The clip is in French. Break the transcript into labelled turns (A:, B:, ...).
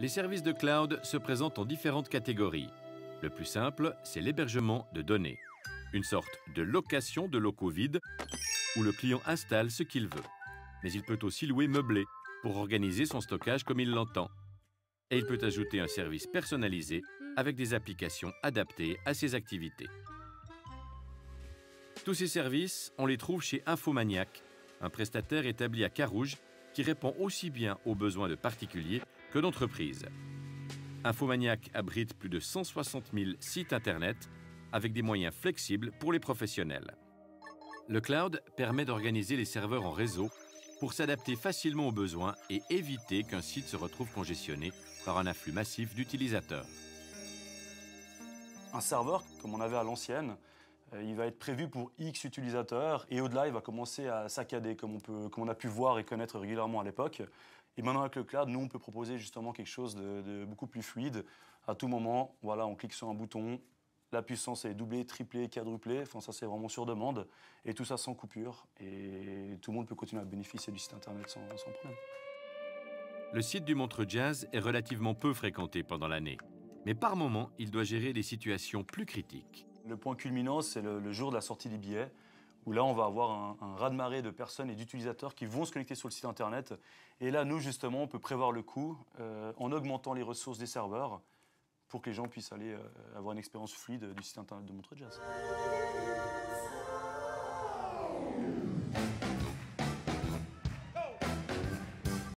A: Les services de cloud se présentent en différentes catégories. Le plus simple, c'est l'hébergement de données, une sorte de location de locaux vides où le client installe ce qu'il veut. Mais il peut aussi louer meublé pour organiser son stockage comme il l'entend. Et il peut ajouter un service personnalisé avec des applications adaptées à ses activités. Tous ces services, on les trouve chez Infomaniac, un prestataire établi à Carouge qui répond aussi bien aux besoins de particuliers que d'entreprises. Infomaniac abrite plus de 160 000 sites Internet avec des moyens flexibles pour les professionnels. Le cloud permet d'organiser les serveurs en réseau pour s'adapter facilement aux besoins et éviter qu'un site se retrouve congestionné par un afflux massif d'utilisateurs.
B: Un serveur, comme on avait à l'ancienne, il va être prévu pour X utilisateurs et au-delà, il va commencer à saccader, comme on, a pu voir et connaître régulièrement à l'époque. Et maintenant, avec le cloud, nous, on peut proposer justement quelque chose de, beaucoup plus fluide. À tout moment, voilà, on clique sur un bouton, la puissance est doublée, triplée, quadruplée. Enfin, ça, c'est vraiment sur demande. Et tout ça sans coupure. Et tout le monde peut continuer à bénéficier du site Internet sans, sans problème.
A: Le site du Montre Jazz est relativement peu fréquenté pendant l'année. Mais par moment, il doit gérer des situations plus critiques.
B: Le point culminant, c'est le, jour de la sortie des billets, où là, on va avoir un, raz-de-marée de personnes et d'utilisateurs qui vont se connecter sur le site Internet. Et là, nous, justement, on peut prévoir le coût euh, en augmentant les ressources des serveurs pour que les gens puissent aller euh, avoir une expérience fluide du site Internet de Montreux Jazz.